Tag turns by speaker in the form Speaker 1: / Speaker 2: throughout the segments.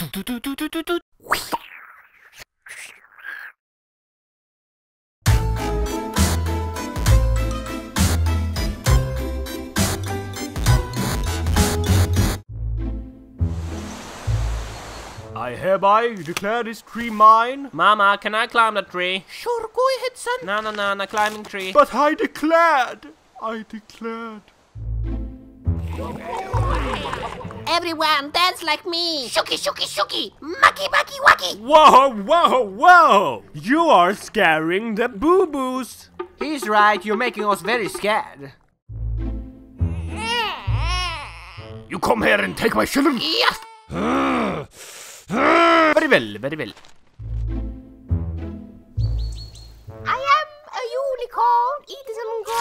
Speaker 1: I hereby declare this tree mine.
Speaker 2: Mama, can I climb the tree?
Speaker 3: Sure, go ahead, son.
Speaker 2: No, no, no, no climbing tree.
Speaker 1: But I declared. I declared.
Speaker 3: Everyone, dance like me. Shuki, shuki, shuki. Mucky, mucky, wacky.
Speaker 1: Whoa, whoa, whoa! You are scaring the boo boos.
Speaker 2: He's right, you're making us very scared.
Speaker 1: You come here and take my children.
Speaker 3: Yes.
Speaker 2: Very well, very well.
Speaker 3: I am a unicorn eating some grass all alone.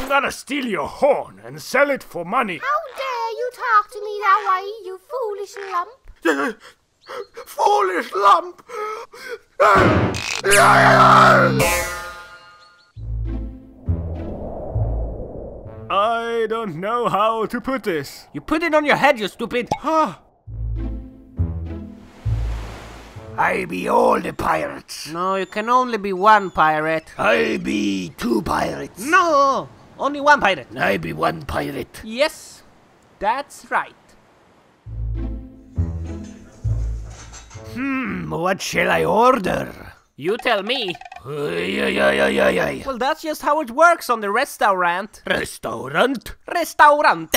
Speaker 1: I'm gonna steal your horn and sell it for money.
Speaker 3: How dare you talk to me that way, you foolish lump?
Speaker 1: Foolish lump! I don't know how to put this.
Speaker 2: You put it on your head, you stupid.
Speaker 1: Ah. I be all the pirates.
Speaker 2: No, you can only be one pirate.
Speaker 1: I be two pirates.
Speaker 2: No, only one pirate.
Speaker 1: I be one pirate.
Speaker 2: Yes, that's right.
Speaker 1: Hmm, what shall I order?
Speaker 2: You tell me. Well, that's just how it works on the restaurant.
Speaker 1: Restaurant?
Speaker 2: Restaurante.